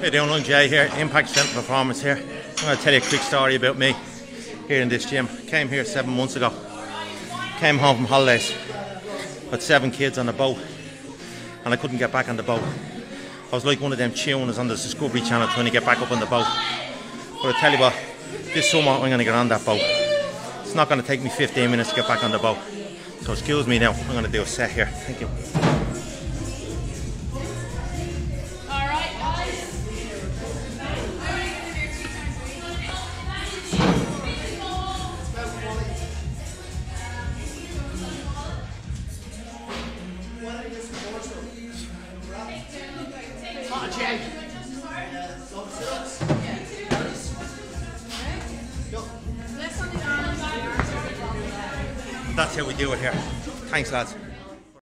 Hey doing, I'm Jay here, Impact Strength Performance here. I'm going to tell you a quick story about me here in this gym. Came here seven months ago. Came home from holidays. Got seven kids on the boat and I couldn't get back on the boat. I was like one of them tuners on the Discovery Channel trying to get back up on the boat. But I tell you what, this summer I'm going to get on that boat. It's not going to take me 15 minutes to get back on the boat. So excuse me now, I'm going to do a set here. Thank you. That's how we do it here. Thanks, lads.